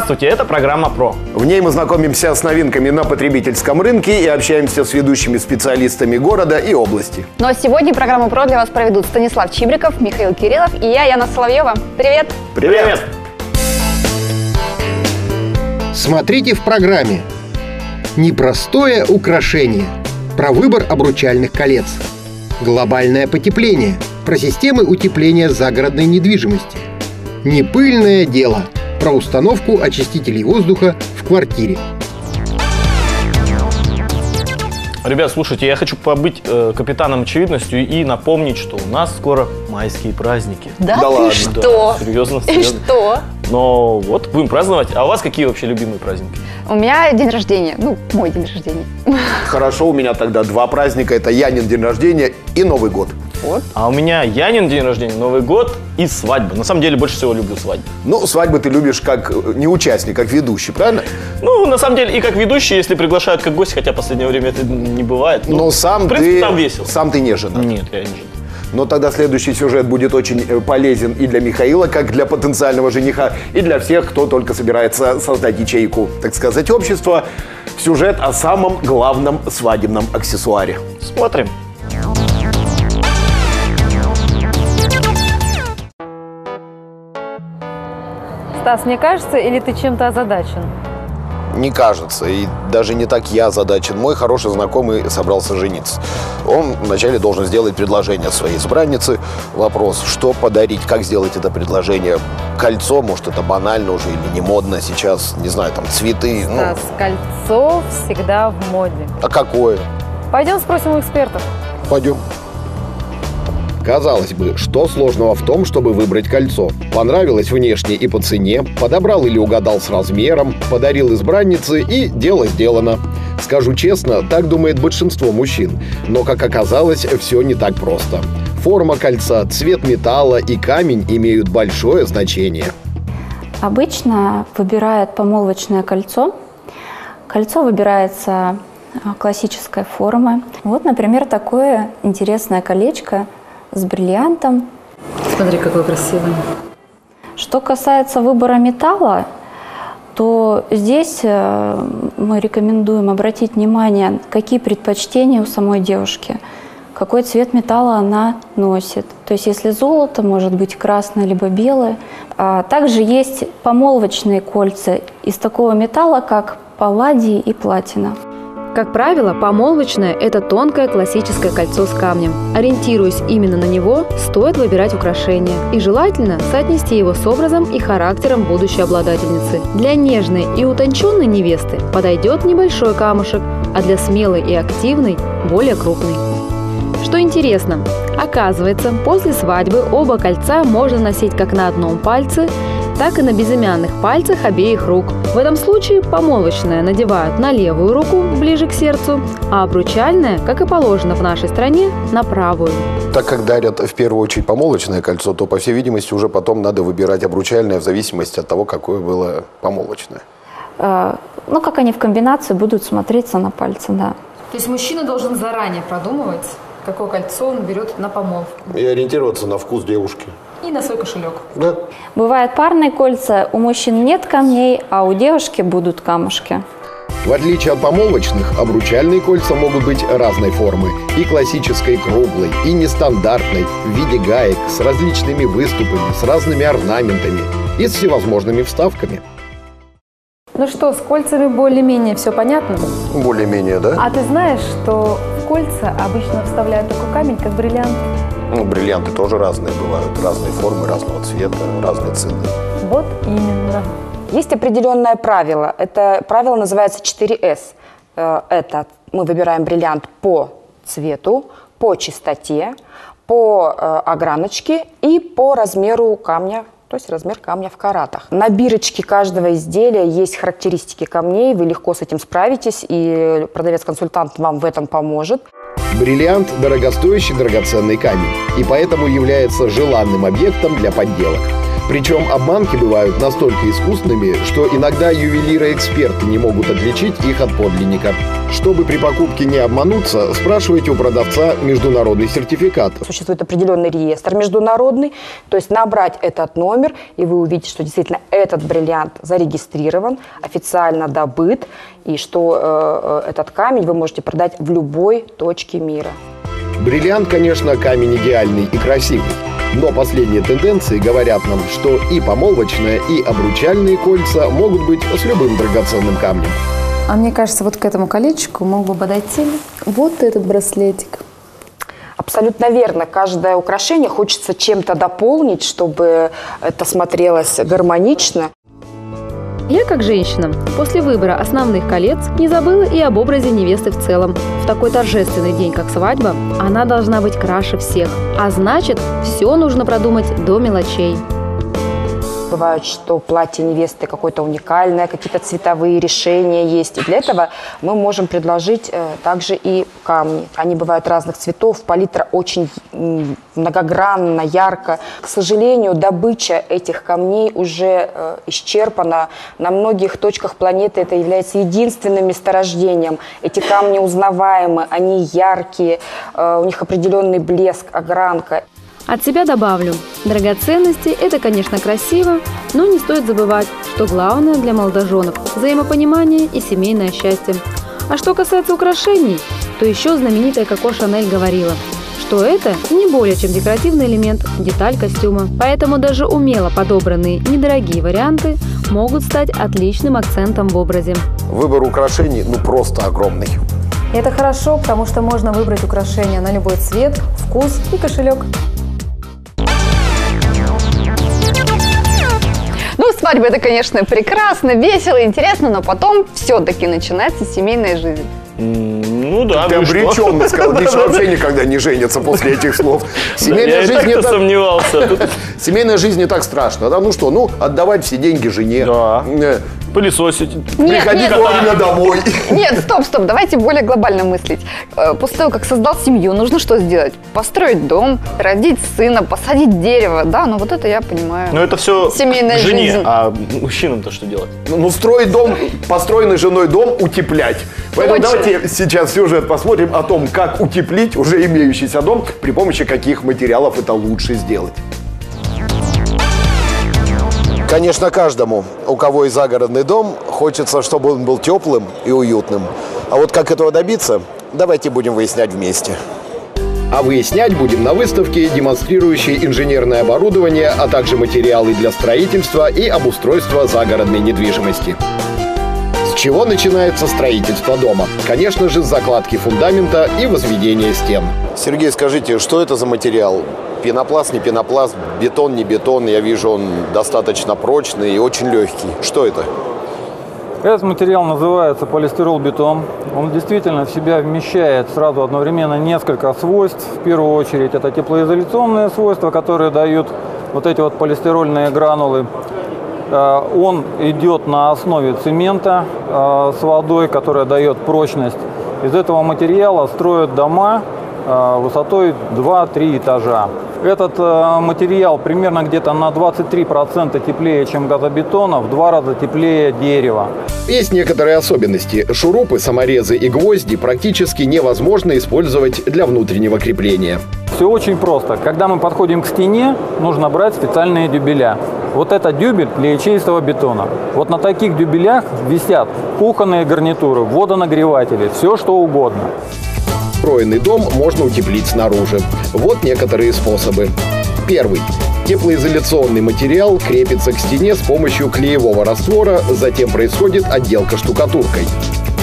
Здравствуйте, это программа «Про». В ней мы знакомимся с новинками на потребительском рынке и общаемся с ведущими специалистами города и области. Ну а сегодня программу «Про» для вас проведут Станислав Чибриков, Михаил Кириллов и я, Яна Соловьева. Привет! Привет! Смотрите в программе «Непростое украшение» про выбор обручальных колец, глобальное потепление про системы утепления загородной недвижимости, непыльное дело – про установку очистителей воздуха в квартире. Ребят, слушайте, я хочу побыть э, капитаном очевидностью и напомнить, что у нас скоро майские праздники. Да, Да ты ладно, что? Да, серьезно, И серьезно. что? Но вот будем праздновать. А у вас какие вообще любимые праздники? У меня день рождения. Ну, мой день рождения. Хорошо, у меня тогда два праздника. Это Янин день рождения и Новый год. Вот. А у меня Янин день рождения, Новый год и свадьба. На самом деле больше всего люблю свадьбы. Ну, свадьбы ты любишь как э, не участник, как ведущий, правильно? Ну, на самом деле, и как ведущий, если приглашают как гость, хотя в последнее время это не бывает. Ну, Но сам в принципе, ты... там весело. Сам ты не женат. Нет, я не женат. Но тогда следующий сюжет будет очень э, полезен и для Михаила, как для потенциального жениха, и для всех, кто только собирается создать ячейку, так сказать, общества. Сюжет о самом главном свадебном аксессуаре. Смотрим. Стас, мне кажется, или ты чем-то озадачен? Не кажется, и даже не так я задачен. Мой хороший знакомый собрался жениться. Он вначале должен сделать предложение своей избраннице. Вопрос, что подарить, как сделать это предложение. Кольцо, может, это банально уже или не модно сейчас, не знаю, там цветы. ну, Стас, кольцо всегда в моде. а какое? Пойдем спросим у экспертов. Пойдем. Казалось бы, что сложного в том, чтобы выбрать кольцо? Понравилось внешне и по цене, подобрал или угадал с размером, подарил избраннице и дело сделано. Скажу честно, так думает большинство мужчин. Но, как оказалось, все не так просто. Форма кольца, цвет металла и камень имеют большое значение. Обычно выбирают помолвочное кольцо. Кольцо выбирается а, классической формы. Вот, например, такое интересное колечко с бриллиантом. Смотри, какой красивый. Что касается выбора металла, то здесь э, мы рекомендуем обратить внимание, какие предпочтения у самой девушки, какой цвет металла она носит. То есть если золото, может быть красное либо белое. А также есть помолвочные кольца из такого металла, как палладий и платина. Как правило, помолвочное – это тонкое классическое кольцо с камнем. Ориентируясь именно на него, стоит выбирать украшение. И желательно соотнести его с образом и характером будущей обладательницы. Для нежной и утонченной невесты подойдет небольшой камушек, а для смелой и активной – более крупный. Что интересно, оказывается, после свадьбы оба кольца можно носить как на одном пальце, так и на безымянных пальцах обеих рук. В этом случае помолвочное надевают на левую руку, ближе к сердцу, а обручальное, как и положено в нашей стране, на правую. Так как дарят в первую очередь помолвочное кольцо, то, по всей видимости, уже потом надо выбирать обручальное в зависимости от того, какое было помолвочное. Э, Ну, как они в комбинации будут смотреться на пальце, да. То есть мужчина должен заранее продумывать, какое кольцо он берет на помолвку. И ориентироваться на вкус девушки. И на свой кошелек. Да. Бывают парные кольца, у мужчин нет камней, а у девушки будут камушки. В отличие от помолвочных, обручальные кольца могут быть разной формы. И классической круглой, и нестандартной, в виде гаек, с различными выступами, с разными орнаментами и с всевозможными вставками. Ну что, с кольцами более-менее все понятно? Более-менее, да? А ты знаешь, что кольца обычно вставляют такой камень, как бриллиант? Ну, бриллианты тоже разные бывают. Разные формы, разного цвета, разные цены. Вот именно. Есть определенное правило. Это правило называется 4С. Э, Это мы выбираем бриллиант по цвету, по чистоте, по э, ограночке и по размеру камня, то есть размер камня в каратах. На бирочке каждого изделия есть характеристики камней, вы легко с этим справитесь, и продавец-консультант вам в этом поможет. Бриллиант – дорогостоящий драгоценный камень, и поэтому является желанным объектом для подделок. Причем обманки бывают настолько искусными, что иногда ювелиры-эксперты не могут отличить их от подлинника. Чтобы при покупке не обмануться, спрашивайте у продавца международный сертификат. Существует определенный реестр международный, то есть набрать этот номер, и вы увидите, что действительно этот бриллиант зарегистрирован, официально добыт, и что э, э этот камень вы можете продать в любой точке мира. Бриллиант, конечно, камень идеальный и красивый. Но последние тенденции говорят нам, что и помолвочные, и обручальные кольца могут быть с любым драгоценным камнем. А мне кажется, вот к этому колечку мог бы подойти вот этот браслетик. Абсолютно верно. Каждое украшение хочется чем-то дополнить, чтобы это смотрелось гармонично. Я, как женщина, после выбора основных колец не забыла и об образе невесты в целом. В такой торжественный день, как свадьба, она должна быть краше всех. А значит, все нужно продумать до мелочей. Бывает, что платье невесты какое-то уникальное, какие-то цветовые решения есть. И для этого мы можем предложить э, также и камни. Они бывают разных цветов, палитра очень многогранна, ярко. К сожалению, добыча этих камней уже э, исчерпана. На многих точках планеты это является единственным месторождением. Эти камни узнаваемы, они яркие, э, у них определенный блеск, огранка. От себя добавлю, драгоценности – это, конечно, красиво, но не стоит забывать, что главное для молодоженов – взаимопонимание и семейное счастье. А что касается украшений, то еще знаменитая Коко Шанель говорила, что это не более чем декоративный элемент, деталь костюма. Поэтому даже умело подобранные недорогие варианты могут стать отличным акцентом в образе. Выбор украшений ну просто огромный. это хорошо, потому что можно выбрать украшения на любой цвет, вкус и кошелек. Ну, свадьба это, конечно, прекрасно, весело, интересно, но потом все-таки начинается семейная жизнь. Ну да, Ты ну обреченно сказал, Миша вообще никогда не женится после этих слов. Семейная жизнь не так... сомневался. Семейная жизнь не так страшно. Да? Ну что, ну, отдавать все деньги жене. Пылесосить. Нет, Приходить нет. вовремя домой. Нет, стоп, стоп, давайте более глобально мыслить. Э, После того, как создал семью, нужно что сделать? Построить дом, родить сына, посадить дерево, да, ну вот это я понимаю. Но это все Семейная жене, жизнь. а мужчинам-то что делать? Ну, строить дом, построенный женой дом, утеплять. Поэтому Точно. давайте сейчас сюжет посмотрим о том, как утеплить уже имеющийся дом, при помощи каких материалов это лучше сделать. Конечно, каждому, у кого есть загородный дом, хочется, чтобы он был теплым и уютным. А вот как этого добиться, давайте будем выяснять вместе. А выяснять будем на выставке, демонстрирующей инженерное оборудование, а также материалы для строительства и обустройства загородной недвижимости. С чего начинается строительство дома? Конечно же, с закладки фундамента и возведения стен. Сергей, скажите, что это за материал? Пенопласт, не пенопласт, бетон, не бетон. Я вижу, он достаточно прочный и очень легкий. Что это? Этот материал называется полистирол-бетон. Он действительно в себя вмещает сразу одновременно несколько свойств. В первую очередь это теплоизоляционные свойства, которые дают вот эти вот полистирольные гранулы. Э, Он идет на основе цемента э, с водой, которая дает прочность. Из этого материала строят дома э, высотой 2-3 этажа. Этот э, материал примерно где-то на 23% теплее, чем газобетона, в два раза теплее дерева. Есть некоторые особенности. Шурупы, саморезы и гвозди практически невозможно использовать для внутреннего крепления. Все очень просто. Когда мы подходим к стене, нужно брать специальные дюбеля. Вот это дюбель для ячеистого бетона. Вот на таких дюбелях висят кухонные гарнитуры, водонагреватели, все что угодно. Встроенный дом можно утеплить снаружи. Вот некоторые способы. Первый. Теплоизоляционный материал крепится к стене с помощью клеевого раствора, затем происходит отделка штукатуркой.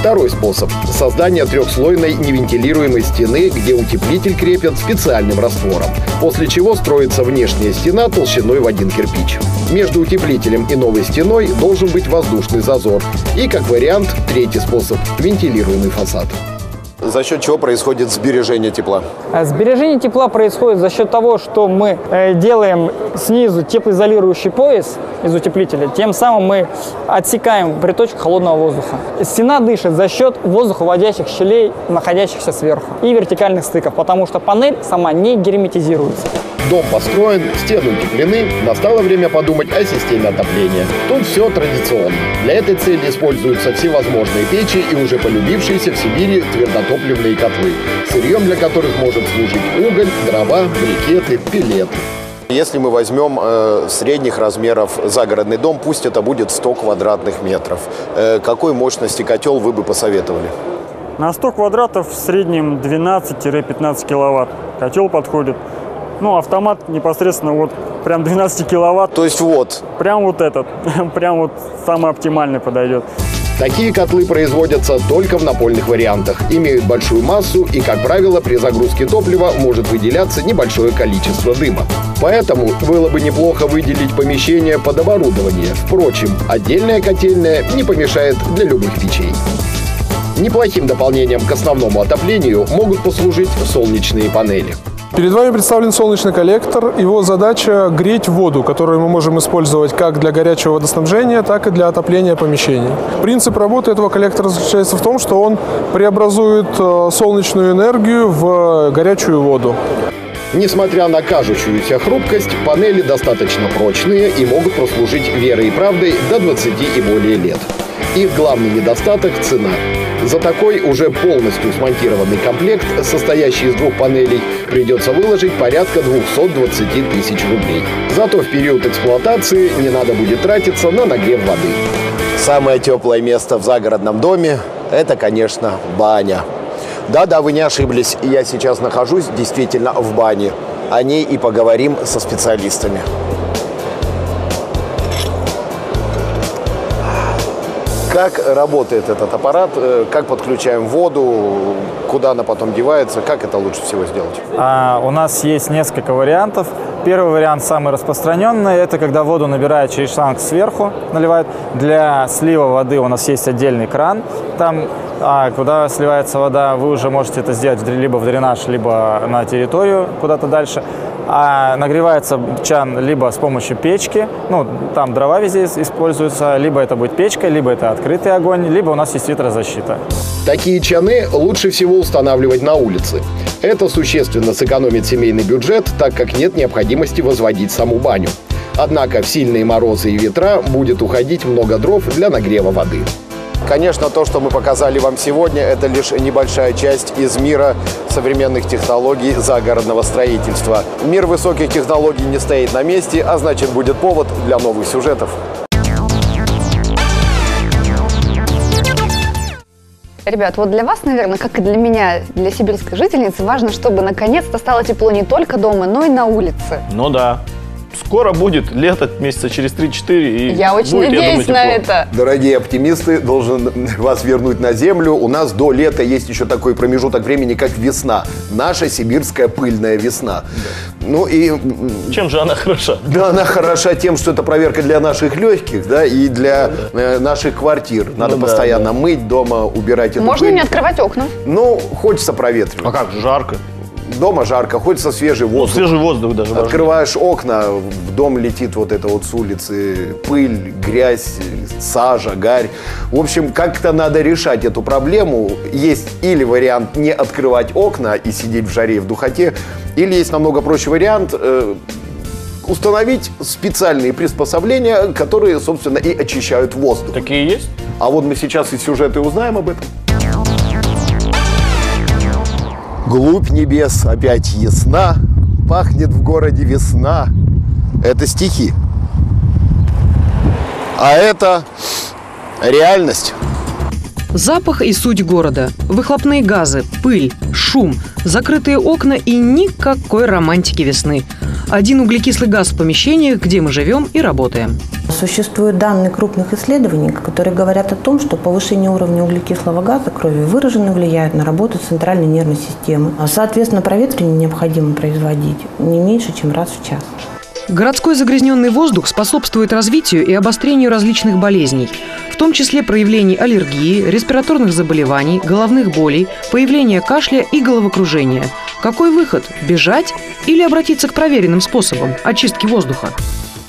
Второй способ – создание трехслойной невентилируемой стены, где утеплитель крепят специальным раствором, после чего строится внешняя стена толщиной в один кирпич. Между утеплителем и новой стеной должен быть воздушный зазор. И, как вариант, третий способ – вентилируемый фасад. За счет чего происходит сбережение тепла? А Сбережение тепла происходит за счет того, что мы э, делаем снизу теплоизолирующий пояс из утеплителя, тем самым мы отсекаем приточку холодного воздуха. Стена дышит за счет воздуховодящих щелей, находящихся сверху, и вертикальных стыков, потому что панель сама не герметизируется. Дом построен, стены утеплены, настало время подумать о системе отопления. Тут все традиционно. Для этой цели используются всевозможные печи и уже полюбившиеся в Сибири твердотопливные котлы, сырьем для которых может служить уголь, дрова, брикеты, пилеты. Если мы возьмем э, средних размеров загородный дом, пусть это будет 100 квадратных метров, э, какой мощности котел вы бы посоветовали? На 100 квадратов в среднем 12-15 киловатт. Котел подходит. Ну, автомат непосредственно вот прям 12 киловатт. То есть вот. Прям вот этот. Прям вот самый оптимальный подойдет. Такие котлы производятся только в напольных вариантах, имеют большую массу и, как правило, при загрузке топлива может выделяться небольшое количество дыма. Поэтому было бы неплохо выделить помещение под оборудование. Впрочем, отдельная котельная не помешает для любых печей. Неплохим дополнением к основному отоплению могут послужить солнечные панели. Перед вами представлен солнечный коллектор. Его задача – греть воду, которую мы можем использовать как для горячего водоснабжения, так и для отопления помещений. Принцип работы этого коллектора заключается в том, что он преобразует э, солнечную энергию в горячую воду. Несмотря на кажущуюся хрупкость, панели достаточно прочные и могут прослужить верой и правдой до 20 и более лет. Их главный недостаток – цена. За такой уже полностью смонтированный комплект, состоящий из двух панелей, придется выложить порядка 220 тысяч рублей. Зато в период эксплуатации не надо будет тратиться на нагрев воды. Самое теплое место в загородном доме – это, конечно, баня. Да-да, вы не ошиблись, я сейчас нахожусь действительно в бане. О ней и поговорим со специалистами. Как работает этот аппарат? Э, Как подключаем воду? Куда она потом девается? Как это лучше всего сделать? А, у нас есть несколько вариантов. Первый вариант, самый распространенный, это когда воду набирают через шланг сверху, наливают. Для слива воды у нас есть отдельный кран. Там, а, куда сливается вода, вы уже можете это сделать либо в дренаж, либо на территорию куда-то дальше. А нагревается чан либо с помощью печки, ну, там дрова везде ис- используются, либо это будет печка, либо это открытый огонь, либо у нас есть ветрозащита. Такие чаны лучше всего устанавливать на улице. Это существенно сэкономит семейный бюджет, так как нет необходимости возводить саму баню. Однако в сильные морозы и ветра будет уходить много дров для нагрева воды. Конечно, то, что мы показали вам сегодня, это лишь небольшая часть из мира современных технологий загородного строительства. Мир высоких технологий не стоит на месте, а значит будет повод для новых сюжетов. Ребят, вот для вас, наверное, как и для меня, для сибирской жительницы, важно, чтобы наконец-то стало тепло не только дома, но и на улице. Ну да. Скоро будет лето, месяца через 3-4. И Я очень будет, надеюсь думаю, на тепло. это. Дорогие оптимисты, должен вас вернуть на землю. У нас до лета есть еще такой промежуток времени, как весна. Наша сибирская пыльная весна. Ну и... Чем же она хороша? Да, она хороша тем, что это проверка для наших легких, да, и для э, наших квартир. Надо Ну да, постоянно да. мыть дома, убирать эту Можно пыль. не открывать окна? Ну, хочется проветривать. А как жарко. Дома жарко, хочется свежий Ну, воздух. свежий воздух даже. Открываешь окна, в дом летит вот это вот с улицы пыль, грязь, сажа, гарь. В общем, как-то надо решать эту проблему. Есть или вариант не открывать окна и сидеть в жаре и в духоте, или есть намного проще вариант э, установить специальные приспособления, которые, собственно, и очищают воздух. Такие есть? А вот мы сейчас из сюжета и узнаем об этом. Глубь небес опять ясна, пахнет в городе весна. Это стихи. А это реальность. Запах и суть города. Выхлопные газы, пыль, шум, закрытые окна и никакой романтики весны. Один углекислый газ в помещениях, где мы живем и работаем. Существуют данные крупных исследований, которые говорят о том, что повышение уровня углекислого газа крови выраженно влияет на работу центральной нервной системы. Соответственно, проветривание необходимо производить не меньше, чем раз в час. Городской загрязненный воздух способствует развитию и обострению различных болезней, в том числе проявлений аллергии, респираторных заболеваний, головных болей, появления кашля и головокружения. Какой выход? Бежать или обратиться к проверенным способам очистки воздуха?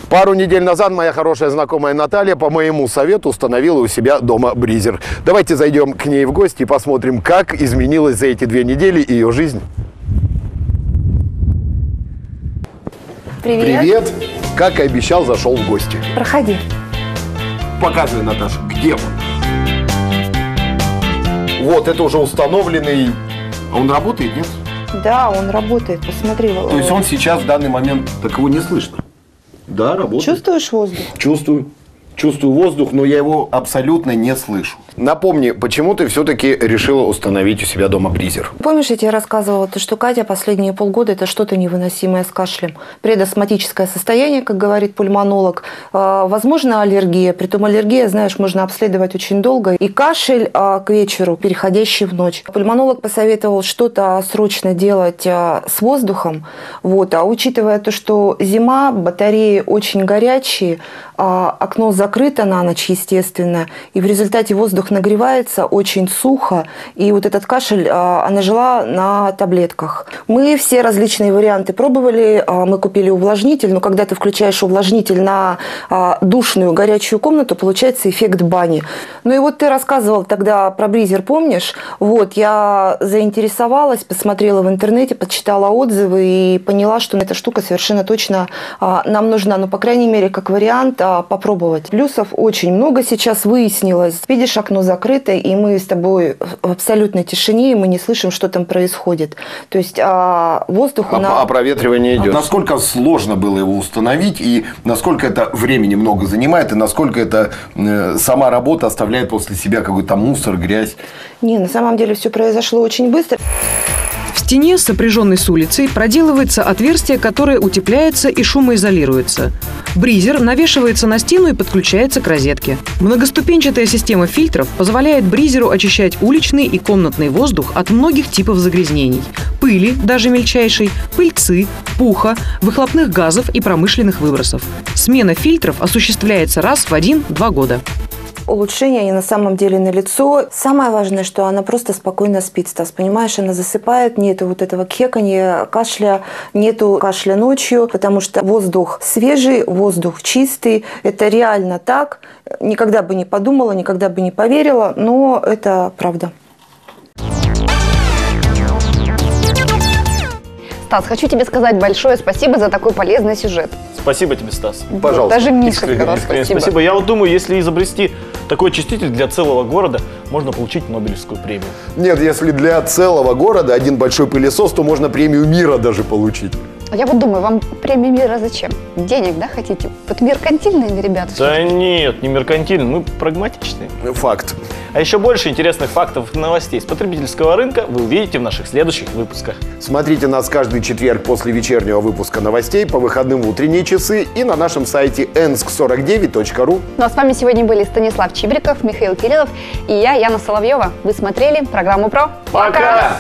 Пару недель назад моя хорошая знакомая Наталья по моему совету установила у себя дома бризер. Давайте зайдем к ней в гости и посмотрим, как изменилась за эти две недели ее жизнь. Привет. Привет! Как и обещал, зашел в гости. Проходи. Показывай, Наташа, где он? Вот, это уже установленный... А Он работает, нет? Да, он работает, посмотри. То есть он сейчас в данный момент, так его не слышно? Да, работает. Чувствуешь воздух? Чувствую. Чувствую воздух, но я его абсолютно не слышу. Напомни, почему ты все-таки решила установить у себя дома бризер? Помнишь, я тебе рассказывала, то, что Катя последние полгода это что-то невыносимое с кашлем. Предастматическое состояние, как говорит пульмонолог. А, Возможно, аллергия. Притом аллергия, знаешь, можно обследовать очень долго. И кашель а, к вечеру, переходящий в ночь. Пульмонолог посоветовал что-то срочно делать а, с воздухом. Вот. А учитывая то, что зима, батареи очень горячие, окно закрыто на ночь, естественно, и в результате воздух нагревается очень сухо, и вот этот кашель, а, она жила на таблетках. Мы все различные варианты пробовали, а, мы купили увлажнитель, но когда ты включаешь увлажнитель на а, душную горячую комнату, получается эффект бани. Ну и вот ты рассказывал тогда про бризер, помнишь? Вот, я заинтересовалась, посмотрела в интернете, почитала отзывы и поняла, что эта штука совершенно точно нам нужна, ну, по крайней мере, как вариант попробовать. Плюсов очень много сейчас выяснилось. Видишь, окно закрыто, и мы с тобой в абсолютной тишине, и мы не слышим, что там происходит. То есть а, воздух у нас... А, а проветривание идет. Насколько сложно было его установить, и насколько это времени много занимает, и насколько это э, сама работа оставляет после себя какой-то мусор, грязь? Не, на самом деле все произошло очень быстро. В стене, сопряженной с улицей, проделывается отверстие, которое утепляется и шумоизолируется. Бризер навешивается на стену и подключается к розетке. Многоступенчатая система фильтров позволяет бризеру очищать уличный и комнатный воздух от многих типов загрязнений. Пыли, даже мельчайшей, пыльцы, пуха, выхлопных газов и промышленных выбросов. Смена фильтров осуществляется раз в один-два года. Улучшения, они на самом деле на лицо. Самое важное, что она просто спокойно спит, Стас. Понимаешь, она засыпает, нету вот этого кекания, кашля, нету кашля ночью, потому что воздух свежий, воздух чистый. Это реально так. Никогда бы не подумала, никогда бы не поверила, но это правда. Стас, хочу тебе сказать большое спасибо за такой полезный сюжет. Спасибо тебе, Стас. Пожалуйста. Даже Миша Искренне, сказал искренне спасибо. спасибо. Я вот думаю, если изобрести такой очиститель для целого города, можно получить Нобелевскую премию. Нет, если для целого города один большой пылесос, то можно премию мира даже получить. А Я вот думаю, вам премия мира зачем? Денег, да, хотите? Вот меркантильные вы, ребята. Да нет, не меркантильный, мы прагматичные. Факт. А еще больше интересных фактов и новостей с потребительского рынка вы увидите в наших следующих выпусках. Смотрите нас каждый четверг после вечернего выпуска новостей, по выходным в утренние часы и на нашем сайте ensk49.ru. Ну а с вами сегодня были Станислав Чибриков, Михаил Кириллов и я, Яна Соловьева. Вы смотрели программу «Про». Пока!